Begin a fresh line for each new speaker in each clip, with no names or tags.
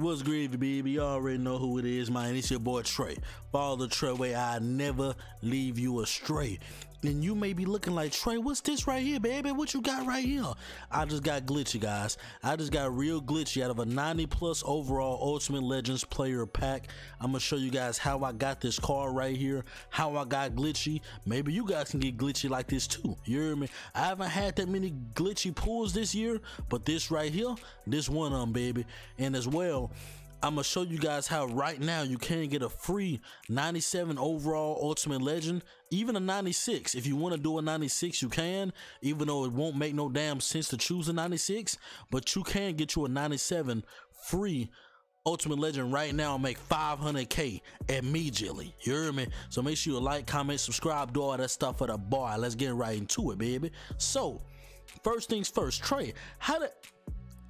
What's gravy, baby? You already know who it is, man. It's your boy Tray. Follow the Tray way. I never leave you astray. And you may be looking like Tray, what's this right here, baby? What you got right here? I just got glitchy, guys. I just got real glitchy out of a 90 plus overall Ultimate Legends player pack. I'm gonna show you guys how I got this card right here, how I got glitchy. Maybe you guys can get glitchy like this too. You hear me? I haven't had that many glitchy pulls this year, but this right here, this one on baby. And as well, I'm gonna show you guys how right now you can get a free 97 overall Ultimate Legend, even a 96. If you want to do a 96, you can, even though it won't make no damn sense to choose a 96, but you can get you a 97 free Ultimate Legend right now and make 500k immediately. You hear me? So make sure you like, comment, subscribe, do all that stuff for the boy. Let's get right into it, baby. So, first things first, Tray, how did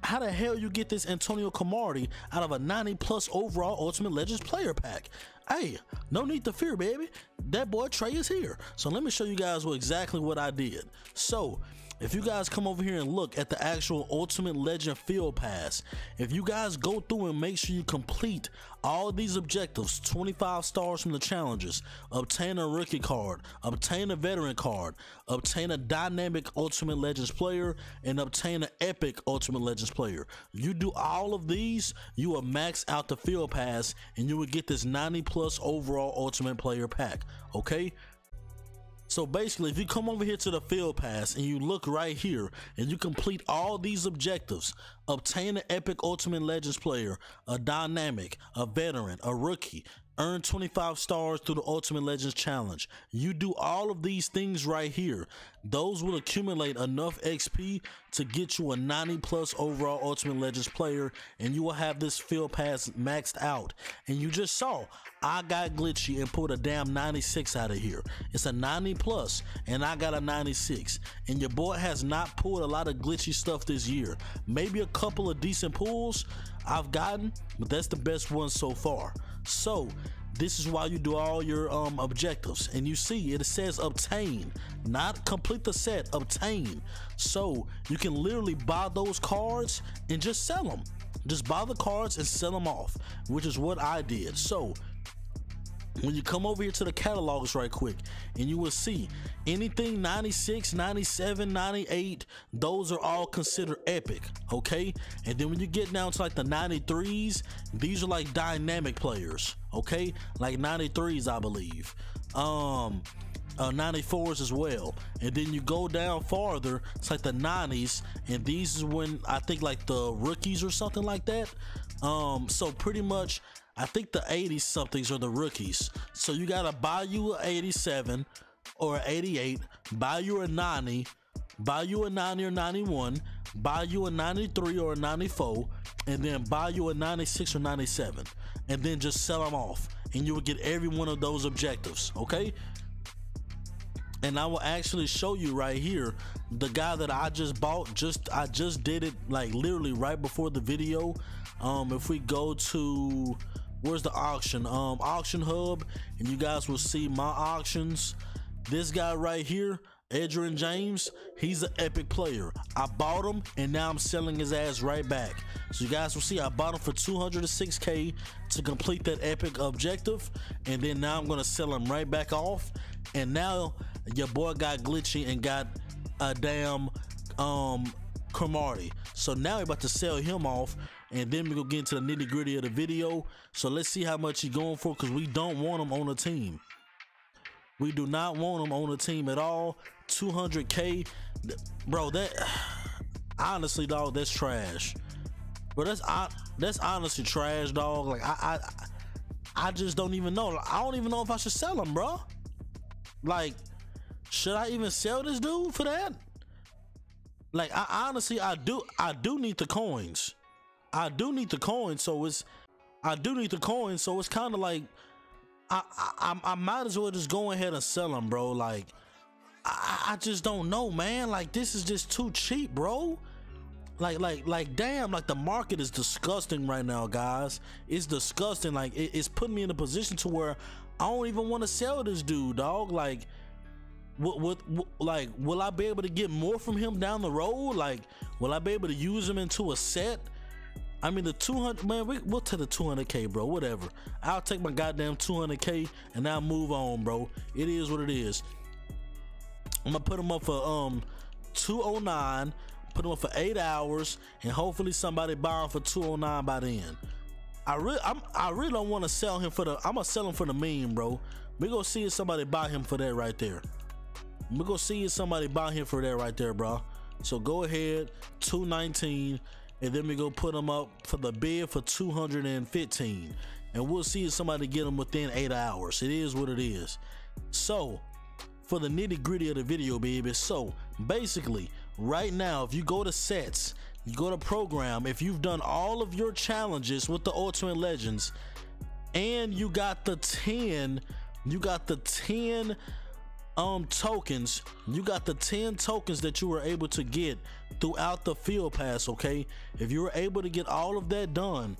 how the hell you get this Antonio Cromartie out of a 90 plus overall Ultimate Legends player pack? Hey, no need to fear, baby. That boy Tray is here. So let me show you guys what exactly what I did. So if you guys come over here and look at the actual Ultimate Legend Field Pass, if you guys go through and make sure you complete all these objectives, 25 stars from the challenges, obtain a rookie card, obtain a veteran card, obtain a dynamic Ultimate Legends player, and obtain an epic Ultimate Legends player. You do all of these, you will max out the Field Pass and you will get this 90 plus overall Ultimate Player pack, okay? So basically, if you come over here to the field pass and you look right here and you complete all these objectives, obtain an epic ultimate legends player, a dynamic, a veteran, a rookie, earn 25 stars through the Ultimate Legends Challenge. You do all of these things right here. Those will accumulate enough XP to get you a 90 plus overall Ultimate Legends player and you will have this field pass maxed out. And you just saw, I got glitchy and pulled a damn 96 out of here. It's a 90 plus and I got a 96. And your boy has not pulled a lot of glitchy stuff this year. Maybe a couple of decent pulls I've gotten, but that's the best one so far. So this is why you do all your um, objectives. And you see it says obtain not complete the set obtain. So you can literally buy those cards and just sell them just buy the cards and sell them off which is what I did. So when you come over here to the catalogs right quick and you will see anything 96 97 98 those are all considered epic okay? And then when you get down to like the 93s these are like dynamic players okay? Like 93s i believe. Um uh, 94s as well. And then you go down farther it's like the 90s and these is when i think like the rookies or something like that. Um so pretty much I think the 80 somethings are the rookies. So you gotta buy you a 87 or an 88, buy you a 90, buy you a 90 or 91, buy you a 93 or a 94, and then buy you a 96 or 97, and then just sell them off. And you will get every one of those objectives, okay? and I will actually show you right here the guy that I just bought just I just did it like literally right before the video um if we go to where's the auction um auction hub and you guys will see my auctions this guy right here Edgerrin James, he's an epic player. I bought him and now I'm selling his ass right back. So you guys will see I bought him for 206k to complete that epic objective and then now I'm gonna sell him right back off and now your boy got glitchy and got a damn um Cromartie. So now we're about to sell him off and then we go get into the nitty gritty of the video. So let's see how much he's going for because we don't want him on the team. We do not want him on the team at all. 200k, bro. That honestly, dog, that's trash. Bro, that's that's honestly trash, dog. Like I, I, I just don't even know. I don't even know if I should sell him, bro. Like, should I even sell this dude for that? Like, I honestly, I do, I do need the coins. I do need the coin, so it's, I do need the coins, so it's kind of like, I, I, I might as well just go ahead and sell them, bro. Like, I, I just don't know, man. Like, this is just too cheap, bro. Like, like, like, damn, like the market is disgusting right now, guys. It's disgusting. Like, it, it's putting me in a position to where I don't even want to sell this dude, dog. Like, what, what, like, will I be able to get more from him down the road? Like, will I be able to use him into a set? I mean the 200 man, we, we'll take the 200k, bro. Whatever. I'll take my goddamn 200k and I'll move on, bro. It is what it is. I'm gonna put them up for um 209, put them up for eight hours, and hopefully somebody buy them for 209 by then. I really, I'm, I really don't want to sell him for the. I'm gonna sell him for the meme, bro. We gonna see if somebody buy him for that right there. We gonna see if somebody buy him for that right there, bro. So go ahead, 219 and then we go put them up for the bid for 215 and we'll see if somebody get them within eight hours. It is what it is. So for the nitty gritty of the video baby. So basically right now if you go to sets you go to program if you've done all of your challenges with the ultimate legends and you got the 10 you got the 10 um tokens. You got the 10 tokens that you were able to get throughout the field pass okay? If you were able to get all of that done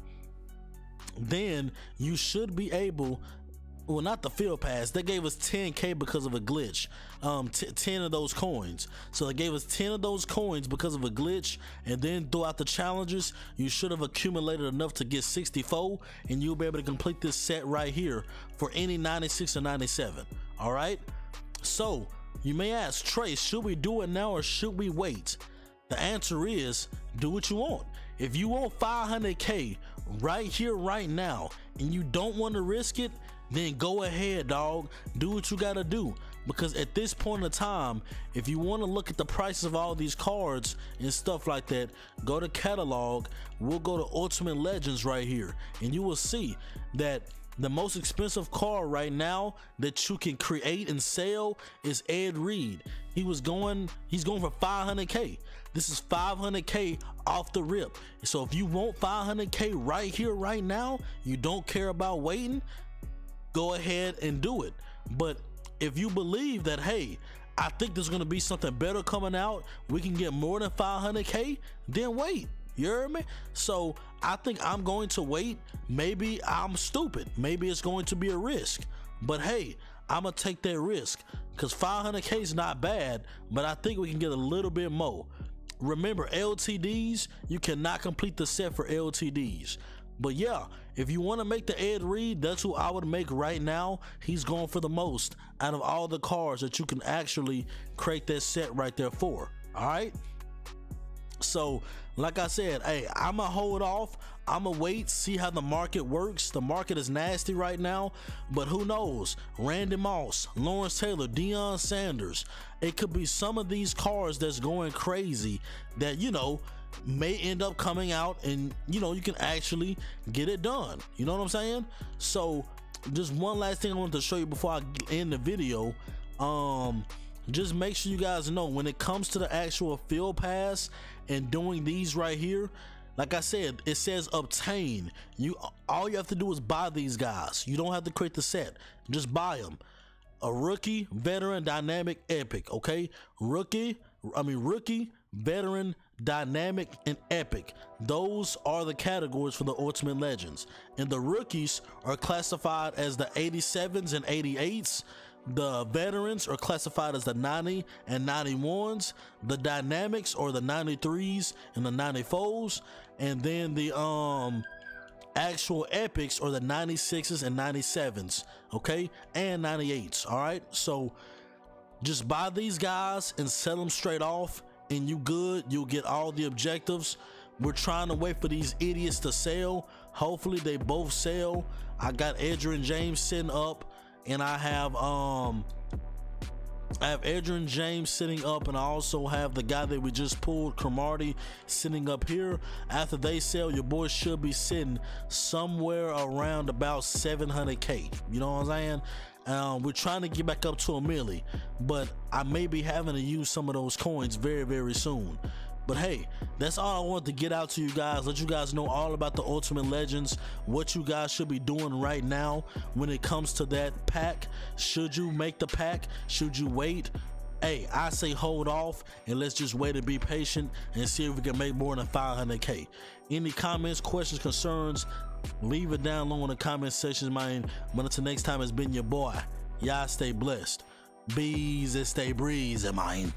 then you should be able well not the field pass. They gave us 10k because of a glitch. Um 10 of those coins. So they gave us 10 of those coins because of a glitch. And then throughout the challenges you should have accumulated enough to get 64 and you'll be able to complete this set right here for any 96 or 97 all right so, you may ask, Trace, should we do it now or should we wait? The answer is do what you want. If you want 500K right here, right now, and you don't want to risk it, then go ahead, dog. Do what you got to do. Because at this point in time, if you want to look at the prices of all these cards and stuff like that, go to catalog. We'll go to Ultimate Legends right here, and you will see that the most expensive car right now that you can create and sell is Ed Reed. He was going, he's going for 500K. This is 500K off the rip. So if you want 500K right here, right now, you don't care about waiting, go ahead and do it. But if you believe that, hey, I think there's gonna be something better coming out, we can get more than 500K, then wait. You heard me? So I think I'm going to wait. Maybe I'm stupid. Maybe it's going to be a risk. But hey, I'm gonna take that risk because 500k is not bad, but I think we can get a little bit more. Remember, LTDs, you cannot complete the set for LTDs. But yeah, if you want to make the Ed Reed, that's who I would make right now. He's going for the most out of all the cars that you can actually create that set right there for. All right. So, like I said, hey, I'ma hold off. I'ma wait, see how the market works. The market is nasty right now, but who knows? Randy Moss, Lawrence Taylor, Deion Sanders. It could be some of these cars that's going crazy that you know may end up coming out and you know you can actually get it done. You know what I'm saying? So, just one last thing I wanted to show you before I end the video. Um, just make sure you guys know when it comes to the actual field pass and doing these right here like I said, it says obtain. You all you have to do is buy these guys. You don't have to create the set. Just buy them. A rookie, veteran, dynamic, epic. Okay, rookie. I mean rookie, veteran, dynamic, and epic. Those are the categories for the Ultimate Legends. And the rookies are classified as the 87s and 88s. The veterans are classified as the 90 and 91s, the dynamics or the 93s and the 94s, and then the um actual epics or the 96s and 97s, okay? And 98s, all right? So just buy these guys and sell them straight off and you good, you'll get all the objectives. We're trying to wait for these idiots to sell. Hopefully they both sell. I got Edgerrin James sitting up and I have um I have Edgerrin James sitting up, and I also have the guy that we just pulled, Cromartie, sitting up here. After they sell, your boy should be sitting somewhere around about 700k. You know what I'm saying? Um, we're trying to get back up to a milli, but I may be having to use some of those coins very, very soon. But hey, that's all I wanted to get out to you guys. Let you guys know all about the Ultimate Legends, what you guys should be doing right now when it comes to that pack. Should you make the pack? Should you wait? Hey, I say hold off and let's just wait and be patient and see if we can make more than 500k. Any comments, questions, concerns, leave it down low in the comment section, man. But until next time, it's been your boy. Y'all stay blessed. Bees and stay breezy, man.